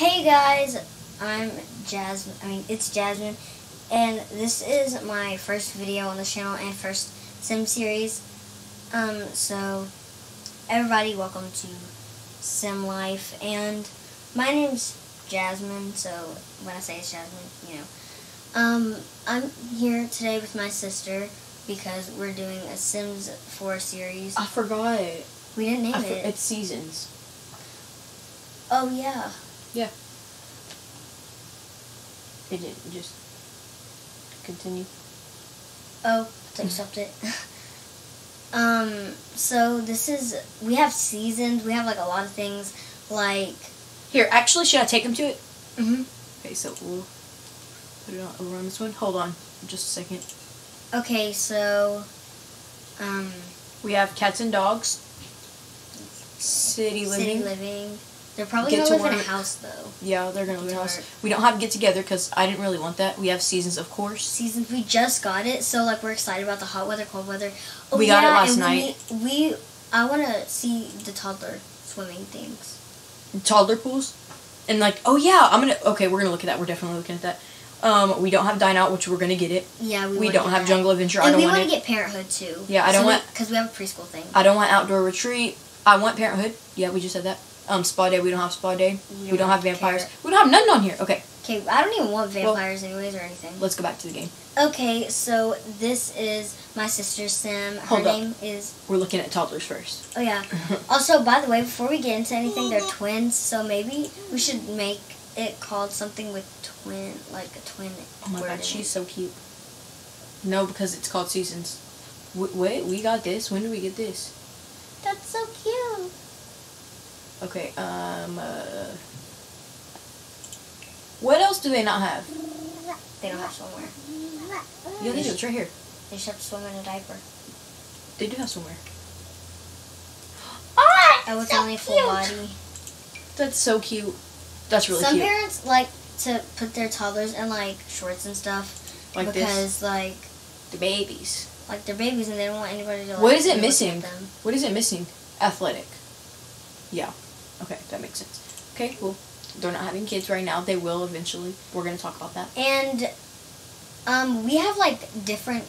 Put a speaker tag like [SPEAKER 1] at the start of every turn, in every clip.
[SPEAKER 1] Hey guys, I'm Jasmine. I mean, it's Jasmine, and this is my first video on the channel and first Sim series. Um, so everybody, welcome to Sim Life, and my name's Jasmine. So when I say it's Jasmine, you know, um, I'm here today with my sister because we're doing a Sims 4 series.
[SPEAKER 2] I forgot.
[SPEAKER 1] We didn't name it.
[SPEAKER 2] it's seasons.
[SPEAKER 1] oh yeah.
[SPEAKER 2] It didn't just continue.
[SPEAKER 1] Oh, I thought you stopped it. um, so this is we have seasons. We have like a lot of things. Like,
[SPEAKER 2] Here, actually, should I take him to it?
[SPEAKER 1] hmm
[SPEAKER 2] Okay, so we'll put it on over on this one. Hold on, just a second.
[SPEAKER 1] okay, so, um,
[SPEAKER 2] We have cats and dogs. City living.
[SPEAKER 1] city living. They're probably
[SPEAKER 2] Get
[SPEAKER 1] gonna
[SPEAKER 2] to
[SPEAKER 1] live in a house though.
[SPEAKER 2] Yeah, they're gonna live in a house.
[SPEAKER 1] to work.
[SPEAKER 2] We don't have to get together because I didn't really want that. We have seasons, of course.
[SPEAKER 1] Seasons. We just got it, so like we're excited about the hot weather, cold weather. Oh,
[SPEAKER 2] We got it last night.
[SPEAKER 1] We, we I want to see the toddler swimming things.
[SPEAKER 2] Toddler pools, and like, oh yeah, I'm gonna. Okay, we're gonna look at that. We're definitely looking at that. Um, we don't have Dine Out, which we're gonna get it.
[SPEAKER 1] Yeah, we,
[SPEAKER 2] We don't have
[SPEAKER 1] that.
[SPEAKER 2] Jungle Adventure. I
[SPEAKER 1] And
[SPEAKER 2] don't
[SPEAKER 1] we
[SPEAKER 2] want
[SPEAKER 1] to get Parenthood too.
[SPEAKER 2] Yeah, I don't want-
[SPEAKER 1] because we have a preschool thing.
[SPEAKER 2] I don't want outdoor retreat. I want parenthood. Yeah, we just said that. Um, spa day. We don't have spa day. We don't have vampires.
[SPEAKER 1] care.
[SPEAKER 2] We don't have none on here. Okay,
[SPEAKER 1] Okay, I don't even want
[SPEAKER 2] Well-
[SPEAKER 1] vampires anyways or anything.
[SPEAKER 2] let's go back to the game.
[SPEAKER 1] Okay, so this is my sister sim. Her
[SPEAKER 2] Hold up.
[SPEAKER 1] name is
[SPEAKER 2] We're looking at toddlers first.
[SPEAKER 1] oh yeah. also, by the way, before we get into anything, they're twins, so maybe we should make it called something with twin, like a twin.
[SPEAKER 2] Oh my god, she's
[SPEAKER 1] it.
[SPEAKER 2] so cute. No, because it's called seasons. W- wait, we got this. When did we get this?
[SPEAKER 1] That's so cute.
[SPEAKER 2] Okay. Um. Uh, what else do they not have?
[SPEAKER 1] They don't have swimwear.
[SPEAKER 2] Yeah, they do. It's right here.
[SPEAKER 1] They just have to swim in a diaper.
[SPEAKER 2] They do have somewhere.
[SPEAKER 1] Oh, it's only full body.
[SPEAKER 2] That's so cute. That's really
[SPEAKER 1] Some
[SPEAKER 2] cute.
[SPEAKER 1] Some parents like to put their toddlers in like shorts and stuff
[SPEAKER 2] Like
[SPEAKER 1] because like
[SPEAKER 2] The babies.
[SPEAKER 1] like they're babies and they don't want anybody to. Like,
[SPEAKER 2] What is it missing?
[SPEAKER 1] Them.
[SPEAKER 2] What is it missing? Athletic. Yeah. Okay, that makes sense. Okay, cool. They're not having kids right now. They will eventually. We're gonna talk about that.
[SPEAKER 1] And um, we have like different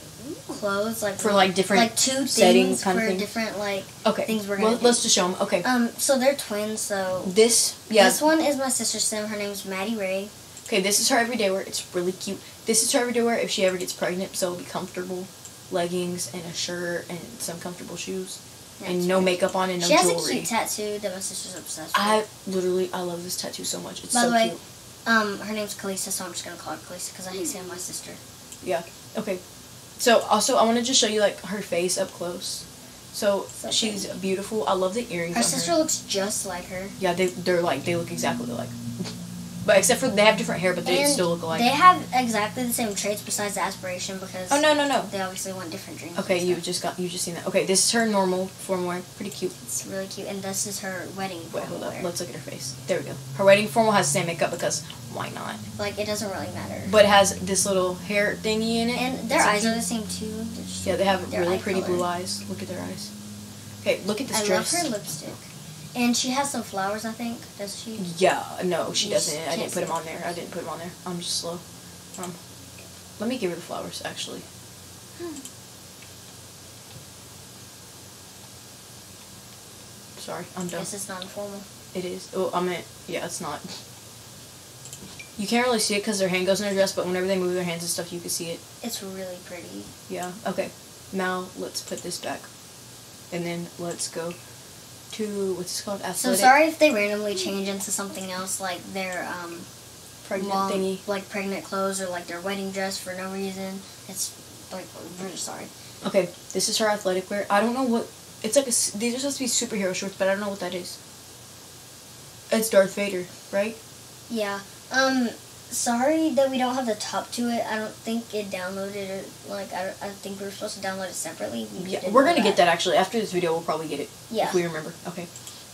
[SPEAKER 1] clothes, like
[SPEAKER 2] For, like, different
[SPEAKER 1] like two
[SPEAKER 2] setting
[SPEAKER 1] things
[SPEAKER 2] kind
[SPEAKER 1] for
[SPEAKER 2] of thing?
[SPEAKER 1] different like
[SPEAKER 2] Okay.
[SPEAKER 1] things we're gonna. do.
[SPEAKER 2] let's just show them. Okay.
[SPEAKER 1] Um, so they're twins. So
[SPEAKER 2] this, yeah.
[SPEAKER 1] this one is my sister Sim. Her name's Maddie Ray.
[SPEAKER 2] Okay, this is her everyday wear. It's really cute. This is her everyday wear if she ever gets pregnant, so it'll be comfortable. Leggings and a shirt and some comfortable shoes. And no makeup on and no
[SPEAKER 1] she has
[SPEAKER 2] jewelry.
[SPEAKER 1] a cute tattoo that my sister's obsessed with.
[SPEAKER 2] I literally, I love this tattoo so much. It's
[SPEAKER 1] By
[SPEAKER 2] so
[SPEAKER 1] the way,
[SPEAKER 2] cute.
[SPEAKER 1] um, her name's Kalisa, so I'm just gonna call her Kalisa because I hate saying my sister.
[SPEAKER 2] Yeah. Okay. So also, I want to just show you like her face up close. So,
[SPEAKER 1] So
[SPEAKER 2] she's
[SPEAKER 1] pretty.
[SPEAKER 2] beautiful. I love the earrings.
[SPEAKER 1] Her sister
[SPEAKER 2] her.
[SPEAKER 1] looks just like her.
[SPEAKER 2] Yeah, they they're like they look exactly alike. But except for they have different hair, but they
[SPEAKER 1] and
[SPEAKER 2] still look alike.
[SPEAKER 1] They have exactly the same traits besides the aspiration because
[SPEAKER 2] oh no no no.
[SPEAKER 1] they obviously want different dreams.
[SPEAKER 2] Okay, you just got you just seen that. Okay, this is her normal form wear. Pretty cute.
[SPEAKER 1] It's really cute, and this is her wedding.
[SPEAKER 2] Wait, hold up.
[SPEAKER 1] wear.
[SPEAKER 2] Let's look at her face. There we go. Her wedding formal has the same makeup because why not?
[SPEAKER 1] Like it doesn't really matter.
[SPEAKER 2] But it has this little hair thingy in it.
[SPEAKER 1] and their
[SPEAKER 2] It's
[SPEAKER 1] eyes are the same too.
[SPEAKER 2] Yeah, they have really pretty
[SPEAKER 1] color.
[SPEAKER 2] blue eyes. Look at their eyes. Okay, look at this
[SPEAKER 1] I
[SPEAKER 2] dress.
[SPEAKER 1] love her lipstick, and she has some flowers. I think does she?
[SPEAKER 2] Yeah, no, she
[SPEAKER 1] You
[SPEAKER 2] doesn't. I didn't put them on there. I didn't put them on there. I'm just slow. Um, let me give her the flowers, actually. Hmm. Sorry, I'm done.
[SPEAKER 1] This is not informal.
[SPEAKER 2] It is. Oh, I meant, yeah, it's not. You can't really see it because their hand goes in their dress, but whenever they move their hands and stuff, you can see it.
[SPEAKER 1] It's really pretty.
[SPEAKER 2] Yeah, okay. Now, let's put this back. And then let's go to, what's called?
[SPEAKER 1] So sorry if they randomly change into something else, like their um,
[SPEAKER 2] Pregnant
[SPEAKER 1] mom-
[SPEAKER 2] thingy.
[SPEAKER 1] like pregnant clothes or like their wedding dress for no reason. It's like we're really sorry.
[SPEAKER 2] Okay, this is her athletic wear. I don't know what. It's like a. These are supposed to be superhero shorts, but I don't know what that is. It's Darth Vader, right?
[SPEAKER 1] Yeah. Um. Sorry that we don't have the top to it. I don't think it downloaded it. Like I, I think we were supposed to download it separately. We
[SPEAKER 2] yeah, we're gonna get that actually after this video. We'll probably get it
[SPEAKER 1] Yeah.
[SPEAKER 2] if we remember. Okay,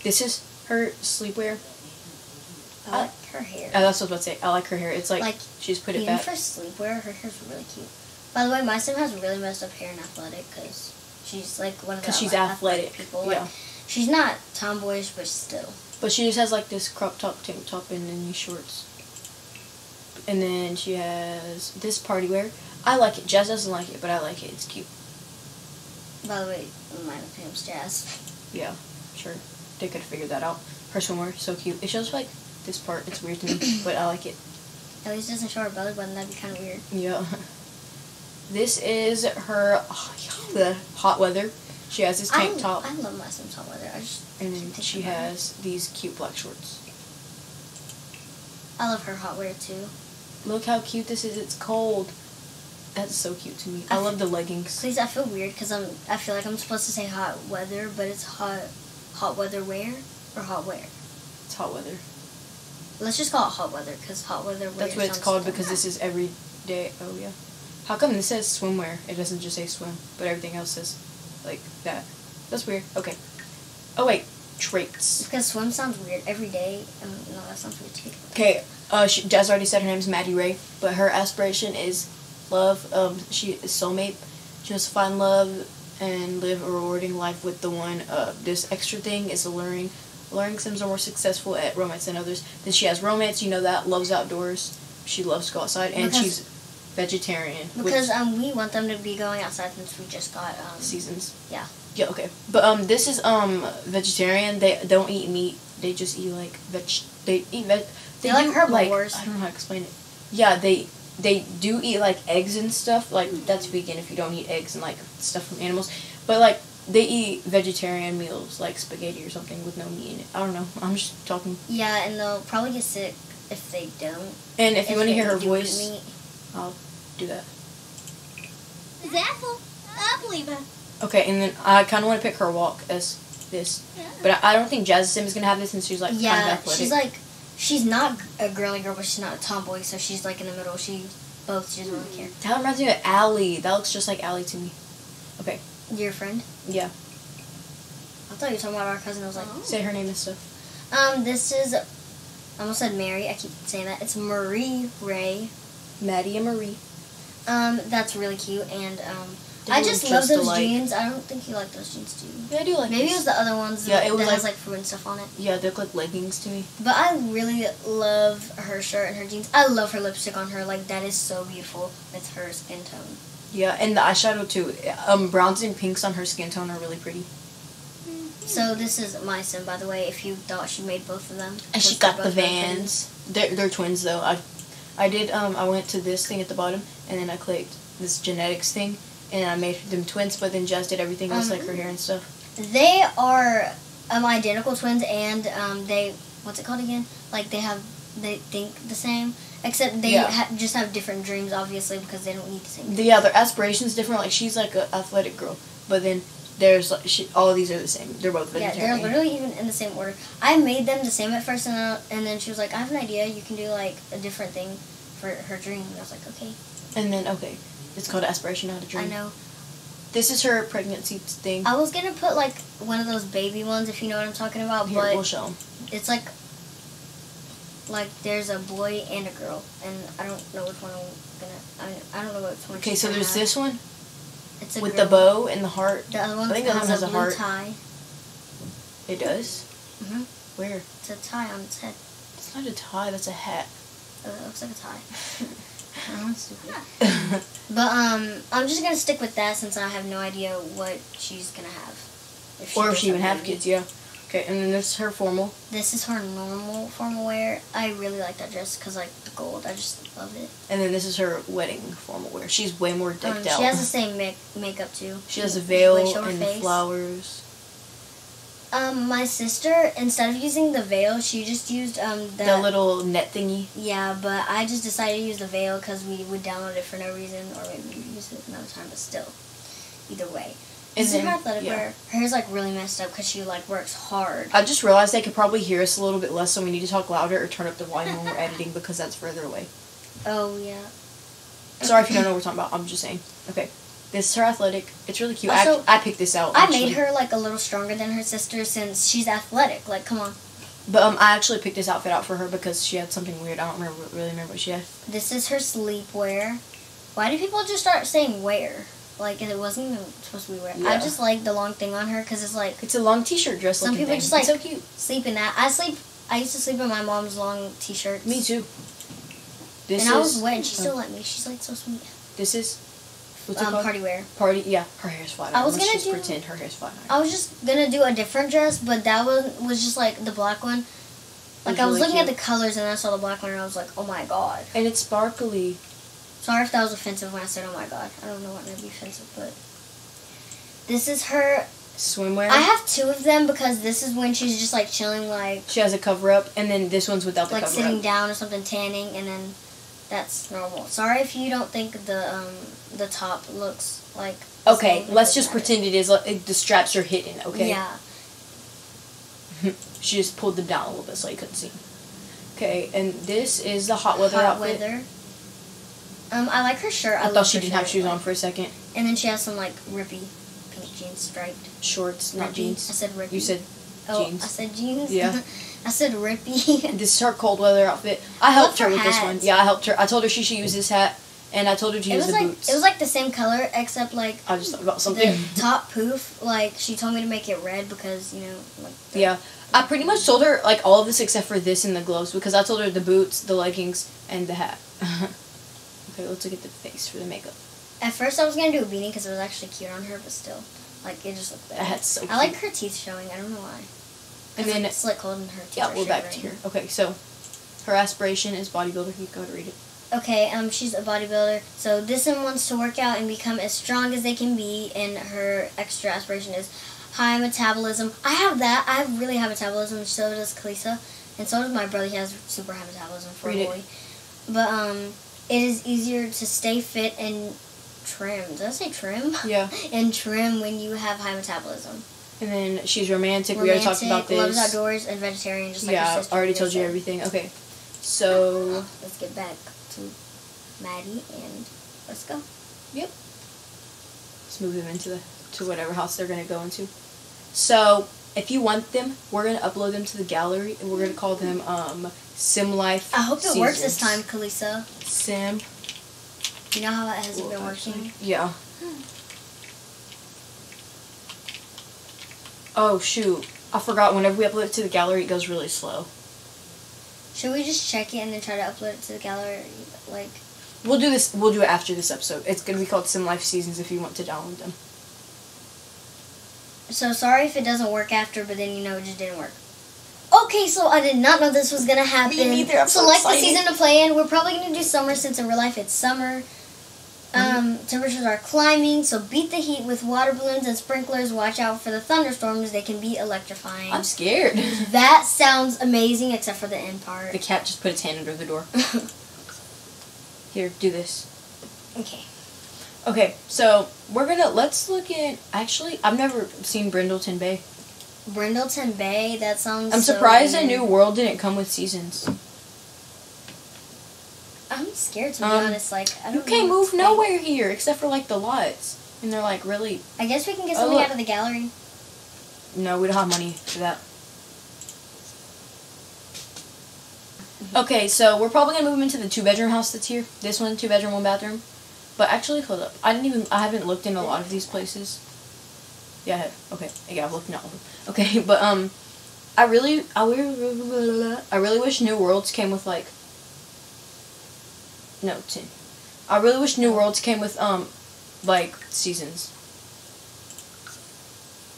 [SPEAKER 2] this is her sleepwear.
[SPEAKER 1] I like her hair.
[SPEAKER 2] Uh, that's what I was about to say. I like her hair. It's like,
[SPEAKER 1] Like,
[SPEAKER 2] she's put it
[SPEAKER 1] Even
[SPEAKER 2] back.
[SPEAKER 1] for sleepwear, her hair's really cute. By the way, my sim has really messed up hair and athletic because she's like one of the
[SPEAKER 2] she's
[SPEAKER 1] like,
[SPEAKER 2] athletic.
[SPEAKER 1] people. Like,
[SPEAKER 2] yeah.
[SPEAKER 1] she's not tomboyish, but still.
[SPEAKER 2] But she just has like this crop top tank top and then these shorts. And then she has this party wear. I like it. Jazz doesn't like it, but I like it. It's cute.
[SPEAKER 1] By the way, my name's Jazz.
[SPEAKER 2] Yeah, sure. They could have figured that out. Her swimwear, so cute. It shows like this part. It's weird to me, but I like it.
[SPEAKER 1] At least it doesn't show her belly button. That'd be kind of weird.
[SPEAKER 2] Yeah. This is her oh, the hot weather. She has this tank
[SPEAKER 1] I,
[SPEAKER 2] top,
[SPEAKER 1] I love my Sims hot weather. I just
[SPEAKER 2] and then she
[SPEAKER 1] it.
[SPEAKER 2] has these cute black shorts.
[SPEAKER 1] I love her hot wear too.
[SPEAKER 2] Look how cute this is. It's cold. That's so cute to me. I
[SPEAKER 1] I
[SPEAKER 2] love the leggings.
[SPEAKER 1] Please, I feel weird because I'm. I feel like I'm supposed to say hot weather, but it's hot, hot weather wear or hot wear.
[SPEAKER 2] It's hot weather.
[SPEAKER 1] Let's just call it hot weather because hot weather wear.
[SPEAKER 2] That's what it's called because this is every day. Oh yeah. How come this says swimwear? It doesn't just say swim, but everything else says like that. That's weird. Okay. Oh wait, traits.
[SPEAKER 1] Because swim sounds weird every day. Um, no, that sounds weird too.
[SPEAKER 2] Okay, uh, she, Jazz already said her name's Maddie Ray, but her aspiration is love. Um, she is soulmate. She wants to find love and live a rewarding life with the one. Uh, this extra thing is alluring. Alluring Sims are more successful at romance than others. Then she has romance. You know that. Loves outdoors. She loves to go outside, and
[SPEAKER 1] Because-
[SPEAKER 2] she's vegetarian. which-
[SPEAKER 1] Because um, we want them to be going outside since we just got um.
[SPEAKER 2] seasons.
[SPEAKER 1] Yeah.
[SPEAKER 2] Yeah. Okay. But um, this is um vegetarian. They don't eat meat. They just eat like veg. They eat veg.
[SPEAKER 1] They like
[SPEAKER 2] do,
[SPEAKER 1] herbivores.
[SPEAKER 2] I don't know how to explain it. Yeah, they they do eat like eggs and stuff. Like that's vegan if you don't eat eggs and like stuff from animals. But like they eat vegetarian meals like spaghetti or something with no meat in it. I don't know. I'm just talking.
[SPEAKER 1] Yeah, and they'll probably get sick if they don't.
[SPEAKER 2] And if you want to hear her voice. I'll do that.
[SPEAKER 3] Is apple? I believe it.
[SPEAKER 2] Okay, and then I kind of want to pick her walk as this, but I, I don't think Jazz Sim is gonna have this since she's like kind of
[SPEAKER 1] yeah,
[SPEAKER 2] athletic.
[SPEAKER 1] she's like, she's not a girly girl, but she's not a tomboy, so she's like in the middle. She both. She doesn't really care.
[SPEAKER 2] That reminds me of Allie. That looks just like Allie to me. Okay,
[SPEAKER 1] Your friend?
[SPEAKER 2] yeah.
[SPEAKER 1] I thought you were talking about our cousin. I was like,
[SPEAKER 3] Oh.
[SPEAKER 2] Say her name and stuff.
[SPEAKER 1] um, this is. I almost said Mary. I keep saying that. It's Marie Ray.
[SPEAKER 2] Maddie and Marie.
[SPEAKER 1] Um, that's really cute, and um, I just love those
[SPEAKER 2] alike.
[SPEAKER 1] jeans. I don't think you like those jeans too.
[SPEAKER 2] Yeah, I do like
[SPEAKER 1] Maybe
[SPEAKER 2] this.
[SPEAKER 1] it was the other ones
[SPEAKER 2] Yeah,
[SPEAKER 1] that,
[SPEAKER 2] it was
[SPEAKER 1] that has
[SPEAKER 2] like-
[SPEAKER 1] like fruit and stuff on it.
[SPEAKER 2] Yeah, they look like leggings to me.
[SPEAKER 1] But I really love her shirt and her jeans. I love her lipstick on her. Like that is so beautiful with her skin tone.
[SPEAKER 2] Yeah, and the eyeshadow too. Um, browns and pinks on her skin tone are really pretty.
[SPEAKER 1] So this is my sim, by the way. If you thought she made both of them,
[SPEAKER 2] And she got the
[SPEAKER 1] both really pretty.
[SPEAKER 2] Vans. They're they're twins though. I, I did. Um, I went to this thing at the bottom, and then I clicked this genetics thing, and I made them twins. But then Jazz did everything else, like her hair and stuff.
[SPEAKER 1] They are um, identical twins, and um, they what's it called again? Like they have they think the same, except they
[SPEAKER 2] Yeah.
[SPEAKER 1] ha- just have different dreams, obviously, because they don't need the same.
[SPEAKER 2] The, yeah, their aspirations different. Like she's like a athletic girl, but then there's like she, all of these are the same. They're both
[SPEAKER 1] Yeah, they're literally even in the same order. I made them the same at first, and, uh, and then she was like, "I have an idea. You can do like a different thing for her dream." And I was like, "Okay,
[SPEAKER 2] And then okay, it's called aspiration, not a dream.
[SPEAKER 1] I know."
[SPEAKER 2] This is her pregnancy thing.
[SPEAKER 1] I was gonna put like one of those baby ones, if you know what I'm talking about,
[SPEAKER 2] Here,
[SPEAKER 1] but
[SPEAKER 2] we'll show 'em.
[SPEAKER 1] it's like like there's a boy and a girl, and I don't know which one I'm gonna. I, mean, I don't know which one.
[SPEAKER 2] Okay, so there's
[SPEAKER 1] have.
[SPEAKER 2] this one
[SPEAKER 1] It's a
[SPEAKER 2] with
[SPEAKER 1] girl.
[SPEAKER 2] the bow and the heart.
[SPEAKER 1] The other one
[SPEAKER 2] I think the other
[SPEAKER 1] has,
[SPEAKER 2] one has
[SPEAKER 1] a
[SPEAKER 2] heart.
[SPEAKER 1] tie.
[SPEAKER 2] It does.
[SPEAKER 1] hmm
[SPEAKER 2] Where?
[SPEAKER 1] It's a tie on its head.
[SPEAKER 2] It's not a tie. That's a hat.
[SPEAKER 1] Uh, it looks like a tie. I'm stupid. But um, I'm just gonna stick with that since I have no idea what she's gonna have. If
[SPEAKER 2] or if she even have kids, yeah. Okay, and then this is her formal.
[SPEAKER 1] This is her normal formal wear. I really like that dress because like the gold. I just love it.
[SPEAKER 2] And then this is her wedding formal wear. She's way more
[SPEAKER 1] Um,
[SPEAKER 2] decked out.
[SPEAKER 1] she has the same make- makeup too.
[SPEAKER 2] She has a veil and
[SPEAKER 1] face.
[SPEAKER 2] flowers.
[SPEAKER 1] Um, my sister instead of using the veil, she just used um the,
[SPEAKER 2] The little net thingy.
[SPEAKER 1] yeah. But I just decided to use the veil because we would download it for no reason, or maybe we use it another time. But still, either way.
[SPEAKER 2] And
[SPEAKER 1] is
[SPEAKER 2] then-
[SPEAKER 1] her athletic
[SPEAKER 2] yeah.
[SPEAKER 1] wear. Her hair's like really messed up because she like works hard.
[SPEAKER 2] I just realized they could probably hear us a little bit less, so we need to talk louder or turn up the volume when we're editing because that's further away.
[SPEAKER 1] Oh yeah.
[SPEAKER 2] Sorry if you don't know what we're talking about. I'm just saying. Okay. This is her athletic. It's really cute.
[SPEAKER 1] Also,
[SPEAKER 2] I, I picked this out.
[SPEAKER 1] I made her like a little stronger than her sister since she's athletic. Like, come on.
[SPEAKER 2] But um, I actually picked this outfit out for her because she had something weird. I don't remember really remember what she had.
[SPEAKER 1] This is her sleepwear. Why do people just start saying wear? like it wasn't even supposed to be weird.
[SPEAKER 2] Yeah.
[SPEAKER 1] I just like the long thing on her because it's like
[SPEAKER 2] It's a long T-shirt dress.
[SPEAKER 1] Some people
[SPEAKER 2] thing.
[SPEAKER 1] just, like-
[SPEAKER 2] It's so cute.
[SPEAKER 1] sleep in that. I sleep. I used to sleep in my mom's long t-shirts.
[SPEAKER 2] Me too. This
[SPEAKER 1] and
[SPEAKER 2] is
[SPEAKER 1] I was wet, and she
[SPEAKER 2] oh,
[SPEAKER 1] still let me. She's like so sweet.
[SPEAKER 2] This is what's it
[SPEAKER 1] Um,
[SPEAKER 2] called?
[SPEAKER 1] party wear.
[SPEAKER 2] Party. Yeah, her hair's flat.
[SPEAKER 1] I was
[SPEAKER 2] Let's
[SPEAKER 1] gonna
[SPEAKER 2] just
[SPEAKER 1] do-
[SPEAKER 2] pretend her hair's flat. iron.
[SPEAKER 1] I was just gonna do a different dress, but that one was just like the black one. Like
[SPEAKER 2] was
[SPEAKER 1] I was
[SPEAKER 2] really
[SPEAKER 1] looking at the colors and I saw the black one and I was like, oh my god.
[SPEAKER 2] And it's sparkly.
[SPEAKER 1] Sorry if that was offensive when I said oh my god. I don't know what might be offensive, but this is her.
[SPEAKER 2] Swimwear.
[SPEAKER 1] I have two of them because this is when she's just like chilling, like
[SPEAKER 2] She has a cover up, and then this one's without the
[SPEAKER 1] like
[SPEAKER 2] cover
[SPEAKER 1] sitting
[SPEAKER 2] up.
[SPEAKER 1] down or something, tanning, and then that's normal. Sorry if you don't think the um the top looks like.
[SPEAKER 2] Okay, let's just pretend it is. like, The straps are hidden. Okay.
[SPEAKER 1] Yeah.
[SPEAKER 2] She just pulled them down a little bit so you couldn't see. Okay, and this is the hot weather
[SPEAKER 1] Hot
[SPEAKER 2] outfit.
[SPEAKER 1] weather. Um, I like her shirt. I,
[SPEAKER 2] I, thought she didn't have shoes on for a second.
[SPEAKER 1] And then she has some like rippy pink jeans striped.
[SPEAKER 2] Shorts, not
[SPEAKER 1] Rippy.
[SPEAKER 2] jeans.
[SPEAKER 1] I said rippy.
[SPEAKER 2] You said
[SPEAKER 1] oh,
[SPEAKER 2] jeans.
[SPEAKER 1] I said jeans.
[SPEAKER 2] Yeah.
[SPEAKER 1] I said rippy.
[SPEAKER 2] This is her cold weather outfit. I helped her
[SPEAKER 1] her
[SPEAKER 2] with this one. Yeah, I helped her. I told her she should use this hat, and I told her to
[SPEAKER 1] it
[SPEAKER 2] use the
[SPEAKER 1] like
[SPEAKER 2] boots.
[SPEAKER 1] it was like the same color except like
[SPEAKER 2] I just thought about something.
[SPEAKER 1] the top poof. Like she told me to make it red because you know like the-
[SPEAKER 2] Yeah, I pretty much told her like all of this except for this and the gloves because I told her the boots, the leggings, and the hat. okay, let's look at the face for the makeup.
[SPEAKER 1] At first I was gonna do a beanie because it was actually cute on her, but still, like it just looked bad.
[SPEAKER 2] That hat's so cute.
[SPEAKER 1] I like her teeth showing. I don't know why.
[SPEAKER 2] And then
[SPEAKER 1] It's like holding her
[SPEAKER 2] yeah, we're back to
[SPEAKER 1] shivering.
[SPEAKER 2] here. Okay, so her aspiration is bodybuilder. You go to read it.
[SPEAKER 1] Okay, um, she's a bodybuilder. So this one wants to work out and become as strong as they can be, and her extra aspiration is high metabolism. I have that. I have really high metabolism. So does Kalisa, and so does my brother. He has super high metabolism for
[SPEAKER 2] Read
[SPEAKER 1] a
[SPEAKER 2] it.
[SPEAKER 1] boy. But um, it is easier to stay fit and trim. Did I say trim?
[SPEAKER 2] Yeah,
[SPEAKER 1] and trim when you have high metabolism.
[SPEAKER 2] And then she's romantic. we already talked about this.
[SPEAKER 1] loves outdoors, and vegetarian, just like
[SPEAKER 2] yeah. I already told you
[SPEAKER 1] said.
[SPEAKER 2] everything. Okay, so
[SPEAKER 1] Let's get back to Maddie and let's go. Yep.
[SPEAKER 2] Let's move them into the to whatever house they're gonna go into. So if you want them, we're gonna upload them to the gallery, and we're gonna call them um Sim Life.
[SPEAKER 1] I hope it works this time, Kalisa.
[SPEAKER 2] Sim.
[SPEAKER 1] You know how it hasn't
[SPEAKER 2] Well,
[SPEAKER 1] been working?
[SPEAKER 2] Yeah. Oh shoot! I forgot. Whenever we upload it to the gallery, it goes really slow.
[SPEAKER 1] Should we just check it and then try to upload it to the gallery? Like,
[SPEAKER 2] We'll do this. We'll do it after this episode. It's gonna be called Sim Life Seasons if you want to download them.
[SPEAKER 1] so sorry if it doesn't work after, but then you know it just didn't work. Okay, so I did not know this was gonna happen.
[SPEAKER 2] neither, I'm so
[SPEAKER 1] Select
[SPEAKER 2] excited.
[SPEAKER 1] the season to play in. We're probably gonna do summer since in real life it's summer. Um, temperatures are climbing, so beat the heat with water balloons and sprinklers. Watch out for the thunderstorms; they can be electrifying.
[SPEAKER 2] I'm scared.
[SPEAKER 1] that sounds amazing, except for the end part.
[SPEAKER 2] the cat just put its hand under the door. Here, do this.
[SPEAKER 1] okay.
[SPEAKER 2] Okay, so we're gonna let's look at. Actually, I've never seen Brindleton Bay.
[SPEAKER 1] Brindleton Bay. That sounds.
[SPEAKER 2] I'm
[SPEAKER 1] so
[SPEAKER 2] surprised a
[SPEAKER 1] weird.
[SPEAKER 2] new world didn't come with seasons.
[SPEAKER 1] I'm scared to be
[SPEAKER 2] Um,
[SPEAKER 1] honest. Like I
[SPEAKER 2] You can't move nowhere here except for like the lots, and they're like really.
[SPEAKER 1] I guess we can get
[SPEAKER 2] Oh,
[SPEAKER 1] something
[SPEAKER 2] look.
[SPEAKER 1] out of the gallery.
[SPEAKER 2] No, we don't have money for that. Okay, so we're probably gonna move into the two bedroom house that's here. This one, two bedroom, one bathroom. But actually, hold up. I didn't even. I haven't looked in a lot of these places. Yeah, I have. Okay, yeah, I've looked in all of them. Okay, but um, I really, I really, I really wish New Worlds came with like. No, ten. I really wish New Worlds came with um, like seasons.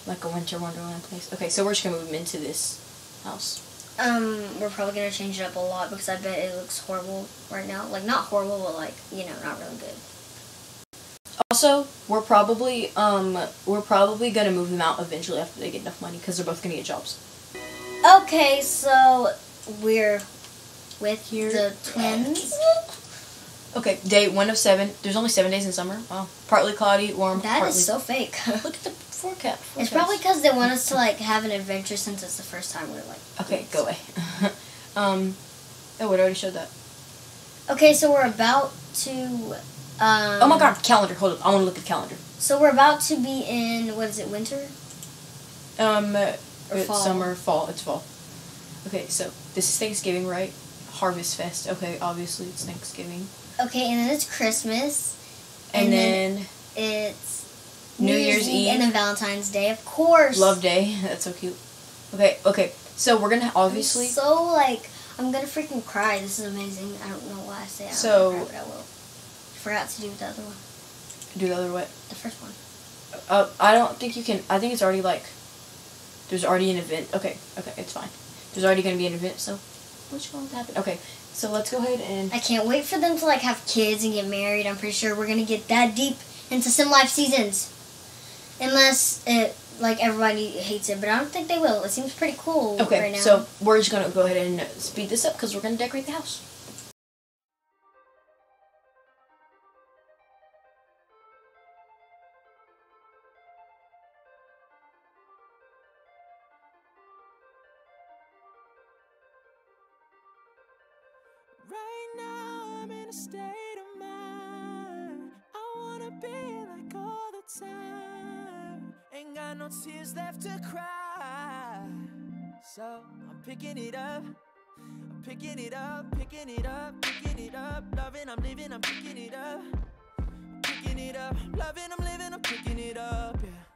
[SPEAKER 2] Like a winter wonderland place. Okay, so we're just gonna move them into this house.
[SPEAKER 1] Um, we're probably gonna change it up a lot because I bet it looks horrible right now. Like not horrible, but like you know, not really good.
[SPEAKER 2] Also, we're probably um we're probably gonna move them out eventually after they get enough money because they're both gonna get jobs.
[SPEAKER 1] Okay, so we're with
[SPEAKER 2] Here.
[SPEAKER 1] the twins.
[SPEAKER 2] Okay, day one of seven. There's only seven days in summer. Wow, partly cloudy, warm.
[SPEAKER 1] That
[SPEAKER 2] partly
[SPEAKER 1] is so fake.
[SPEAKER 2] Look at the forecast.
[SPEAKER 1] it's probably because they want us to like have an adventure since it's the first time we're like.
[SPEAKER 2] Okay, go away. um, oh, it already showed that.
[SPEAKER 1] Okay, so we're about to. Um,
[SPEAKER 2] oh my God, calendar. Hold up, I want to look at the calendar.
[SPEAKER 1] So we're about to be in what is it? Winter.
[SPEAKER 2] Um, uh,
[SPEAKER 1] Or
[SPEAKER 2] it's
[SPEAKER 1] fall.
[SPEAKER 2] summer, fall. It's fall. Okay, so this is Thanksgiving, right? Harvest Fest. Okay, obviously it's Thanksgiving.
[SPEAKER 1] Okay, and then it's Christmas.
[SPEAKER 2] And,
[SPEAKER 1] And
[SPEAKER 2] then,
[SPEAKER 1] then it's
[SPEAKER 2] New Year's Eve.
[SPEAKER 1] and then Valentine's Day, of course.
[SPEAKER 2] Love Day. That's so cute. Okay, okay. So we're gonna
[SPEAKER 1] I'm
[SPEAKER 2] obviously.
[SPEAKER 1] so like I'm gonna freaking cry. This is amazing. I don't know why I say I
[SPEAKER 2] So-
[SPEAKER 1] cry, but I will. Forgot to do the other one,
[SPEAKER 2] do the other way.
[SPEAKER 1] the first one.
[SPEAKER 2] Uh, I don't think you can. I think it's already like. There's already an event. Okay, okay, it's fine. There's already gonna be an event, so what's going to happen? Okay, so let's go ahead and.
[SPEAKER 1] I can't wait for them to like have kids and get married. I'm pretty sure we're gonna get that deep into Sim Life seasons, unless it like everybody hates it. But I don't think they will. It seems pretty cool
[SPEAKER 2] Okay,
[SPEAKER 1] right now.
[SPEAKER 2] so we're just gonna go ahead and speed this up because we're gonna decorate the house.
[SPEAKER 4] I'm picking it up. I'm picking it up, picking it up, picking it up. Loving, I'm living, I'm picking it up. Picking it up, loving, I'm living, I'm picking it up. Yeah.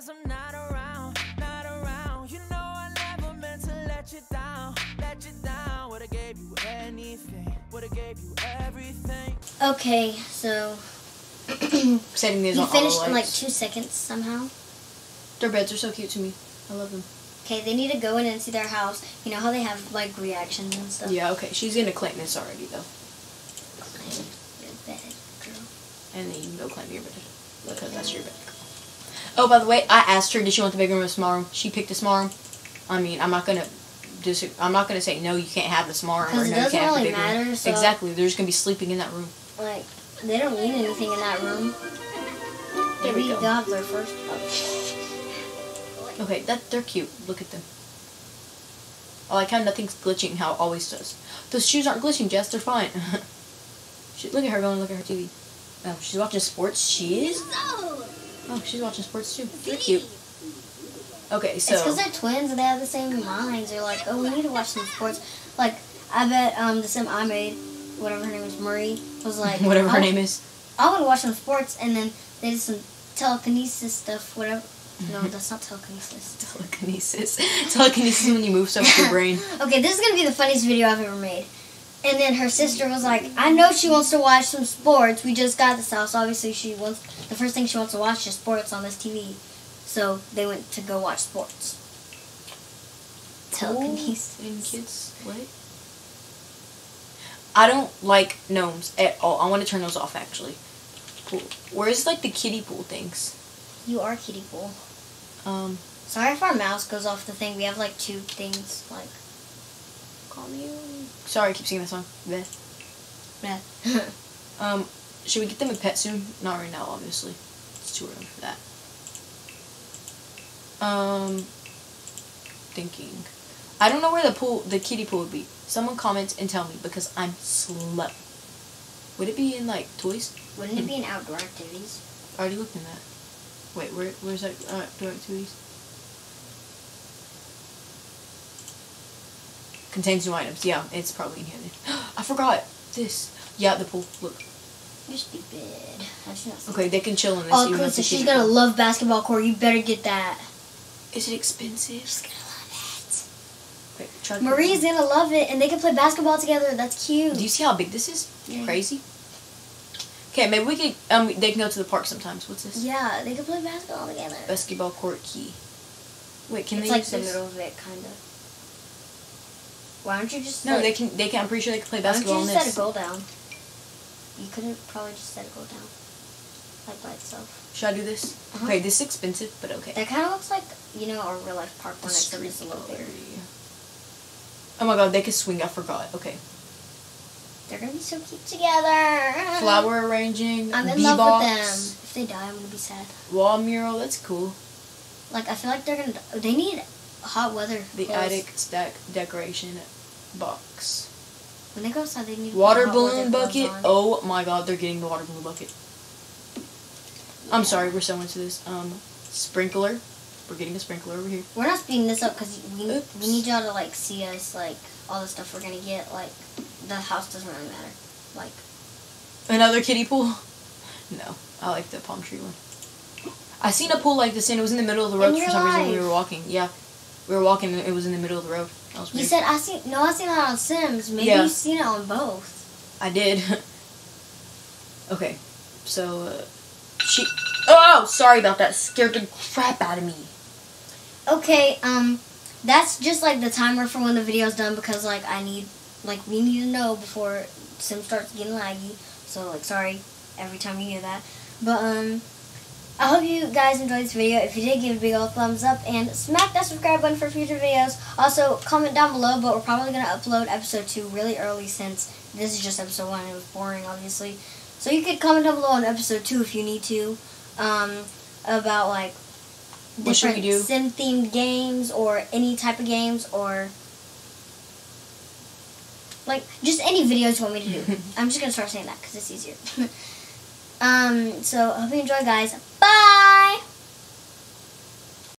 [SPEAKER 4] Cause I'm not around, not around. You know I never meant to let you down, let you down. Would've gave you anything, would've gave you everything.
[SPEAKER 1] okay, so
[SPEAKER 2] Setting these
[SPEAKER 1] you
[SPEAKER 2] on all
[SPEAKER 1] finished in like two seconds somehow.
[SPEAKER 2] Their beds are so cute to me. I love them.
[SPEAKER 1] Okay, they need to go in and see their house. You know how they have like reactions and stuff.
[SPEAKER 2] Yeah, okay. She's gonna claim this already though,
[SPEAKER 1] Claim your bed, girl.
[SPEAKER 2] and then you can go claim your bed because that's your bed. Oh, by the way, I asked her did she want the big room or the small room. She picked the small room. I mean, I'm not gonna. Dis- I'm not gonna say no. You can't have the small room no.
[SPEAKER 1] Because it
[SPEAKER 2] You
[SPEAKER 1] doesn't
[SPEAKER 2] can't have the
[SPEAKER 1] really matter. So
[SPEAKER 2] Exactly. They're just gonna be sleeping in that room.
[SPEAKER 1] like they don't need anything in that room.
[SPEAKER 2] There we go.
[SPEAKER 1] have their first.
[SPEAKER 2] Okay, that they're cute. Look at them. I like how nothing's glitching how it always does. Those shoes aren't glitching, Jess. They're fine. she, look at her going. Look at her TV. Oh, she's watching sports. She is. Oh, she's watching sports too. They're cute. Okay, so It's
[SPEAKER 1] because they're twins and they have the same minds. They're like, oh, we need to watch some sports. Like, I bet um the sim I made, whatever her name is, Marie, was like,
[SPEAKER 2] whatever her name is.
[SPEAKER 1] I want to watch some sports, and then they did some telekinesis stuff. Whatever. No, that's not telekinesis.
[SPEAKER 2] Telekinesis. Telekinesis is when you move stuff with your brain.
[SPEAKER 1] Okay, this is gonna be the funniest video I've ever made. And then her sister was like, I know she wants to watch some sports. We just got this house. Obviously, she wants the first thing she wants to watch is sports on this TV. So they went to go watch sports. Telekinesis.
[SPEAKER 2] And kids, what? I don't like gnomes at all. I want to turn those off actually. Pool. Where's like the kiddie pool things?
[SPEAKER 1] You are kitty pool.
[SPEAKER 2] Um,
[SPEAKER 1] Sorry if our mouse goes off the thing. We have like two things. Like,
[SPEAKER 2] call me. Sorry, I keep singing that song. Bleh.
[SPEAKER 1] meh.
[SPEAKER 2] Um, should we get them a pet soon? Not right now, obviously. It's too early for that. Um, thinking. I don't know where the pool, the kiddie pool would be. Someone comment and tell me because I'm slow. Would it be in like toys?
[SPEAKER 1] Wouldn't it be in outdoor activities?
[SPEAKER 2] I already looked in that. Wait, where where's that uh, outdoor activities? Contains new items. Yeah, it's probably in here. Then. I forgot this. Yeah, the pool. Look.
[SPEAKER 1] You're stupid. I should not say
[SPEAKER 2] Okay, they can chill in this.
[SPEAKER 1] Oh,
[SPEAKER 2] even though
[SPEAKER 1] cool.
[SPEAKER 2] it's
[SPEAKER 1] So
[SPEAKER 2] a
[SPEAKER 1] she's gonna love basketball court. You better get that.
[SPEAKER 2] Is it expensive?
[SPEAKER 1] She's gonna love
[SPEAKER 2] try
[SPEAKER 1] it.
[SPEAKER 2] to-
[SPEAKER 1] Marie's gonna love it, and they can play basketball together. That's cute.
[SPEAKER 2] Do you see how big this is?
[SPEAKER 1] Yeah.
[SPEAKER 2] Crazy. Okay, maybe we could. Um, they can go to the park sometimes. What's this?
[SPEAKER 1] Yeah, they can play basketball together.
[SPEAKER 2] Basketball court key. Wait, can
[SPEAKER 1] it's
[SPEAKER 2] they
[SPEAKER 1] like
[SPEAKER 2] use
[SPEAKER 1] the middle of it, kind of. Why don't you just
[SPEAKER 2] No,
[SPEAKER 1] like,
[SPEAKER 2] they can. They can. I'm pretty sure they can play
[SPEAKER 1] Why don't
[SPEAKER 2] basketball
[SPEAKER 1] you just
[SPEAKER 2] this.
[SPEAKER 1] set a goal down? You couldn't probably just set a goal down, like by itself.
[SPEAKER 2] Should I do this?
[SPEAKER 1] Uh-huh.
[SPEAKER 2] Okay, this is expensive, but okay.
[SPEAKER 1] That kind of looks like you know a real life park
[SPEAKER 2] The
[SPEAKER 1] one, except it's a little bigger.
[SPEAKER 2] Oh my god, they can swing. I forgot. Okay.
[SPEAKER 1] They're gonna be so cute together.
[SPEAKER 2] Flower arranging.
[SPEAKER 1] I'm in
[SPEAKER 2] bee
[SPEAKER 1] love
[SPEAKER 2] box,
[SPEAKER 1] with them. If they die, I'm gonna be sad.
[SPEAKER 2] Wall mural. That's cool.
[SPEAKER 1] Like I feel like they're gonna. They need hot weather.
[SPEAKER 2] The
[SPEAKER 1] clothes.
[SPEAKER 2] attic stack decoration box.
[SPEAKER 1] When they go outside, they need
[SPEAKER 2] Water balloon bucket. Oh my god, they're getting the water balloon bucket. I'm sorry, we're so into this. Um, sprinkler. We're getting a sprinkler over here.
[SPEAKER 1] We're not speeding this up because we,
[SPEAKER 2] Oops.
[SPEAKER 1] we need y'all to like see us like all the stuff we're gonna get. Like the house doesn't really matter. Like
[SPEAKER 2] Another kiddie pool? No, I like the palm tree one. I seen a pool like this and it was in the middle of the road for some reason when we were walking. Yeah, we were walking and it was in the middle of the road.
[SPEAKER 1] You said, I seen no, I seen that on Sims. Maybe
[SPEAKER 2] Yeah.
[SPEAKER 1] you've seen it on both.
[SPEAKER 2] I did. okay, so uh, she. Oh, sorry about that. Scared the crap out of me.
[SPEAKER 1] Okay, um, that's just like the timer for when the video's done because like I need, like we need to know before Sim starts getting laggy. So like, sorry every time you hear that. But um, I hope you guys enjoyed this video. If you did, give it a big old thumbs up and smack that subscribe button for future videos. Also, comment down below. But we're probably gonna upload episode two really early since this is just episode one. It was boring, obviously. So you could comment down below on episode two if you need to, um, about like
[SPEAKER 2] What should we
[SPEAKER 1] different sim themed games or any type of games or like just any videos you want me to do. I'm just gonna start saying that because it's easier. Um, so hope you enjoy, guys. Bye!